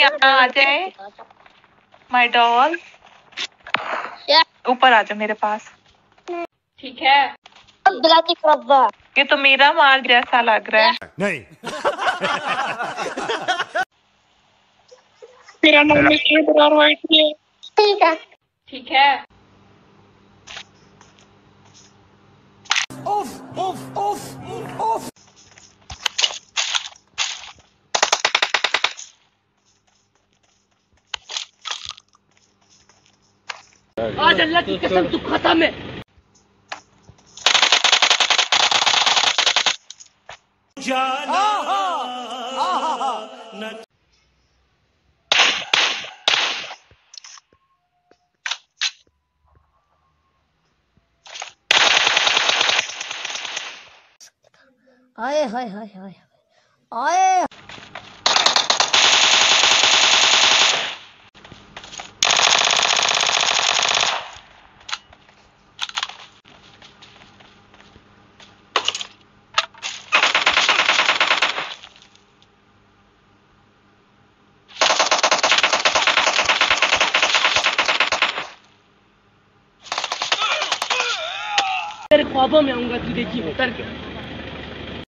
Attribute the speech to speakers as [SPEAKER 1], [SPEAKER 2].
[SPEAKER 1] यहाँ आ जाए। My doll ऊपर आ जाओ मेरे पास। ठीक है। ये तो मेरा माल जैसा लग रहा है।
[SPEAKER 2] नहीं।
[SPEAKER 3] मेरा नाम है बरार है
[SPEAKER 4] ठीक है।
[SPEAKER 1] ठीक है।
[SPEAKER 5] आज अल्लाह की कसम तू खत्म है
[SPEAKER 4] आए हाय हाय हाय आए।
[SPEAKER 5] ख्वाबों में आऊँगा तू देखी उतर के